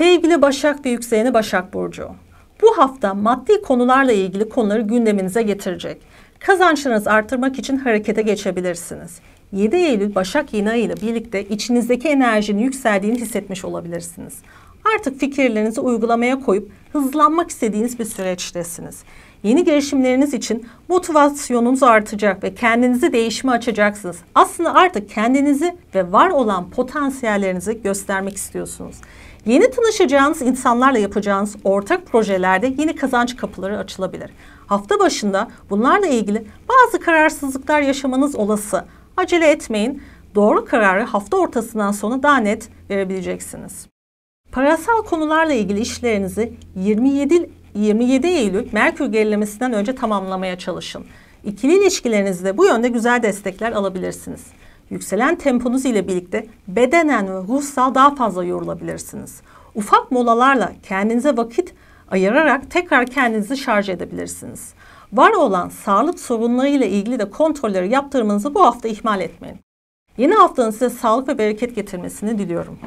Sevgili Başak ve yükseleni Başak Burcu. Bu hafta maddi konularla ilgili konuları gündeminize getirecek. Kazançlarınızı artırmak için harekete geçebilirsiniz. 7 Eylül Başak yeni ayı ile birlikte içinizdeki enerjinin yükseldiğini hissetmiş olabilirsiniz. Artık fikirlerinizi uygulamaya koyup hızlanmak istediğiniz bir süreçtesiniz. Yeni girişimleriniz için motivasyonunuz artacak ve kendinizi değişime açacaksınız. Aslında artık kendinizi ve var olan potansiyellerinizi göstermek istiyorsunuz. Yeni tanışacağınız insanlarla yapacağınız ortak projelerde yeni kazanç kapıları açılabilir. Hafta başında bunlarla ilgili bazı kararsızlıklar yaşamanız olası. Acele etmeyin. Doğru kararı hafta ortasından sonra daha net verebileceksiniz. Parasal konularla ilgili işlerinizi 27 27 Eylül Merkür gerilemesinden önce tamamlamaya çalışın. İkili ilişkilerinizde bu yönde güzel destekler alabilirsiniz. Yükselen temponuz ile birlikte bedenen ve ruhsal daha fazla yorulabilirsiniz. Ufak molalarla kendinize vakit ayırarak tekrar kendinizi şarj edebilirsiniz. Var olan sağlık sorunları ile ilgili de kontrolleri yaptırmanızı bu hafta ihmal etmeyin. Yeni haftanın size sağlık ve bereket getirmesini diliyorum.